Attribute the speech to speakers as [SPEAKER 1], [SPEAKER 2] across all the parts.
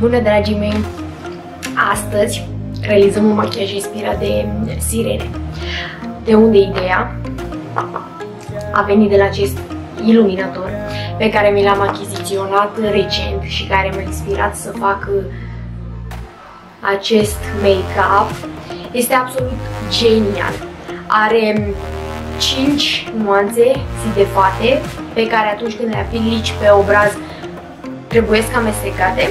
[SPEAKER 1] Bună, dragii mei! Astăzi realizăm un machiaj inspirat de sirene. De unde ideea? A venit de la acest iluminator pe care mi l-am achiziționat recent și care m-a inspirat să fac acest make-up. Este absolut genial. Are 5 nuanțe fate pe care atunci când le aplici pe obraz trebuie să amestecate,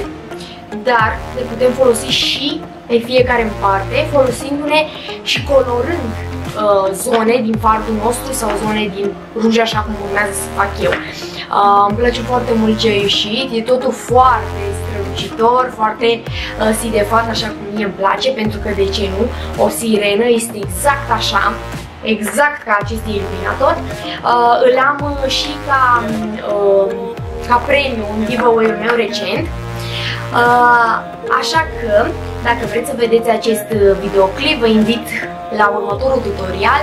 [SPEAKER 1] dar le putem folosi și pe fiecare în parte, folosindu-ne și colorând uh, zone din fardul nostru sau zone din ruj, așa cum urmează să fac eu. Uh, îmi place foarte mult ce a ieșit, e totul foarte strălucitor, foarte uh, sidefat, așa cum mie îmi place, pentru că de ce nu, o sirenă este exact așa, exact ca acest iluminator. Uh, îl am uh, și ca, uh, ca premiu în giveaway-ul meu recent. Uh, așa că, dacă vreți să vedeți acest uh, videoclip, vă invit la următorul tutorial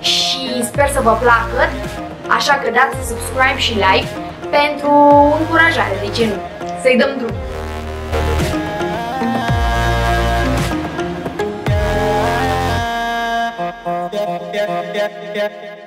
[SPEAKER 1] și sper să vă placă, așa că dați subscribe și like pentru încurajare, de ce nu? Să-i dăm drumul! yeah, yeah, yeah.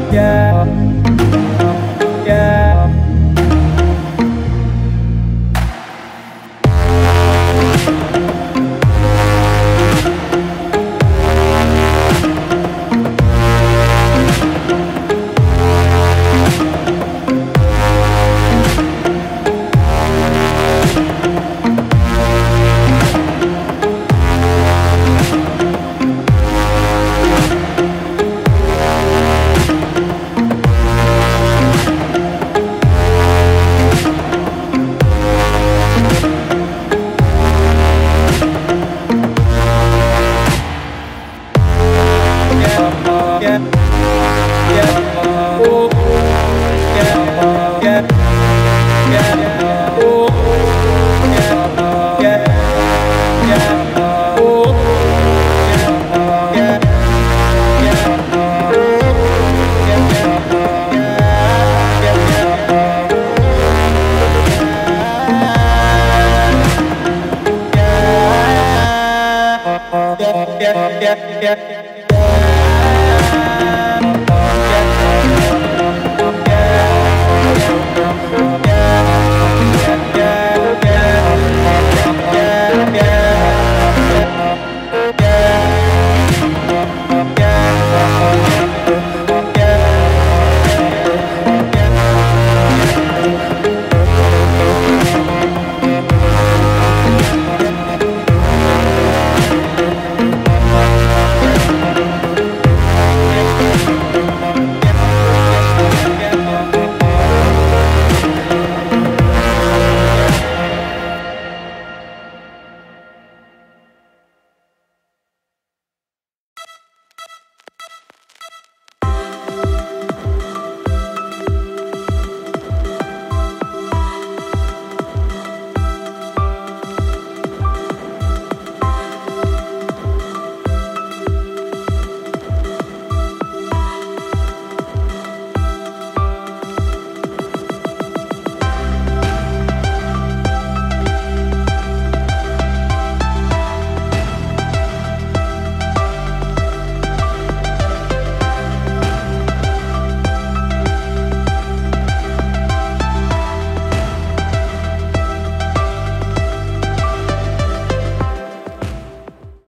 [SPEAKER 1] yeah.
[SPEAKER 2] yeah, yeah.